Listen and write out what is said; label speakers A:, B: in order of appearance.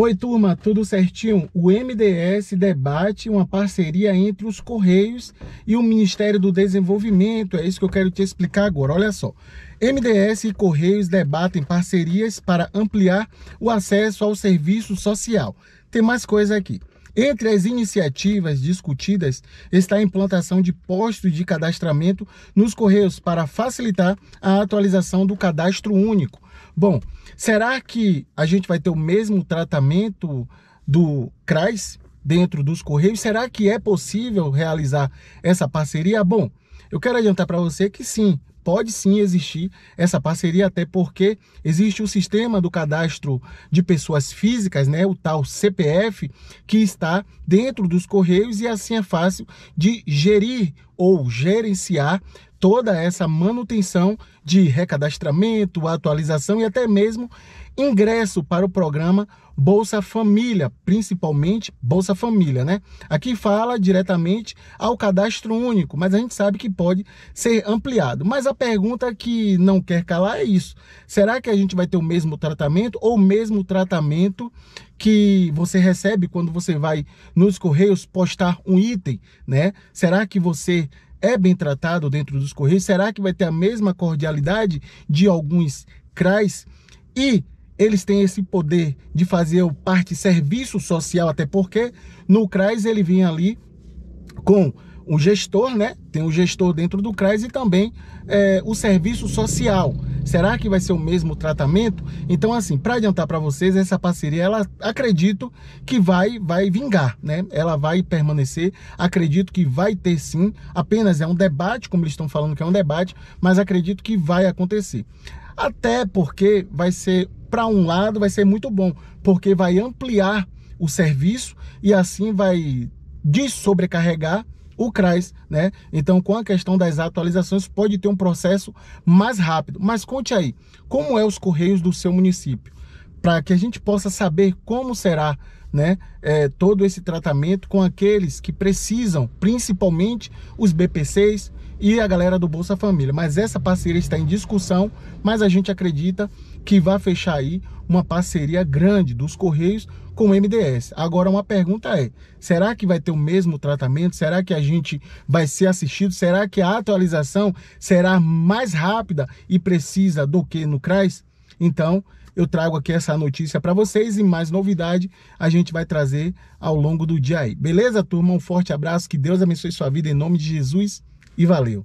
A: Oi, turma, tudo certinho? O MDS debate uma parceria entre os Correios e o Ministério do Desenvolvimento. É isso que eu quero te explicar agora. Olha só. MDS e Correios debatem parcerias para ampliar o acesso ao serviço social. Tem mais coisa aqui. Entre as iniciativas discutidas está a implantação de postos de cadastramento nos Correios para facilitar a atualização do cadastro único. Bom, será que a gente vai ter o mesmo tratamento do CRAS dentro dos Correios? Será que é possível realizar essa parceria? Bom, eu quero adiantar para você que sim, pode sim existir essa parceria, até porque existe o sistema do cadastro de pessoas físicas, né, o tal CPF, que está dentro dos Correios e assim é fácil de gerir ou gerenciar toda essa manutenção de recadastramento, atualização e até mesmo ingresso para o programa Bolsa Família, principalmente Bolsa Família, né? Aqui fala diretamente ao cadastro único, mas a gente sabe que pode ser ampliado. Mas a pergunta que não quer calar é isso: será que a gente vai ter o mesmo tratamento ou o mesmo tratamento que você recebe quando você vai nos correios postar um item, né? Será que você é bem tratado dentro dos Correios? Será que vai ter a mesma cordialidade de alguns CRAs? E eles têm esse poder de fazer o parte serviço social, até porque no CRAS ele vem ali com um gestor, né? Tem o gestor dentro do CRAS e também é, o serviço social. Será que vai ser o mesmo tratamento? Então, assim, para adiantar para vocês, essa parceria, ela acredito que vai, vai vingar, né? Ela vai permanecer. Acredito que vai ter sim. Apenas é um debate, como eles estão falando que é um debate, mas acredito que vai acontecer. Até porque vai ser, para um lado, vai ser muito bom, porque vai ampliar o serviço e assim vai desobrecarregar o CRAS, né? Então, com a questão das atualizações, pode ter um processo mais rápido. Mas conte aí, como é os Correios do seu município? Para que a gente possa saber como será né, é, todo esse tratamento com aqueles que precisam, principalmente os BPCs e a galera do Bolsa Família. Mas essa parceria está em discussão, mas a gente acredita que vai fechar aí uma parceria grande dos Correios com o MDS. Agora uma pergunta é, será que vai ter o mesmo tratamento? Será que a gente vai ser assistido? Será que a atualização será mais rápida e precisa do que no CRAS? Então, eu trago aqui essa notícia para vocês e mais novidade a gente vai trazer ao longo do dia aí. Beleza, turma? Um forte abraço, que Deus abençoe sua vida em nome de Jesus e valeu!